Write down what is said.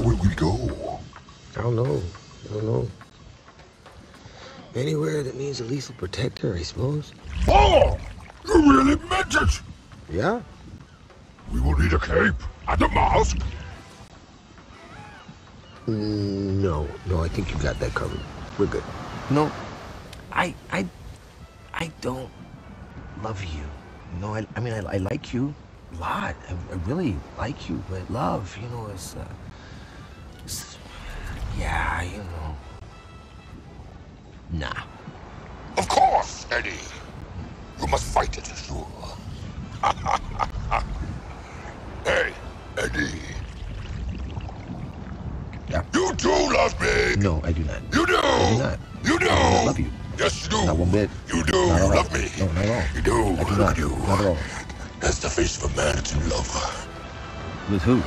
Where would we go? I don't know. I don't know. Anywhere that means a lethal protector, I suppose. Oh! You really meant it! Yeah. We will need a cape and a mask. Mm, no, no, I think you got that covered. We're good. No, I, I, I don't love you. No, I, I mean, I, I like you a lot. I, I really like you, but love, you know, is. Uh, nah. Of course, Eddie. You must fight it, sure. hey, Eddie. Yeah. You do love me. No, I do not. You do. I do not. You do. I love you. Yes, you do. Not one bit. You do. Not you all. love me. No, not at all. You do. I do Look not. at you. Not at all. That's the face of a man that's in love. With who?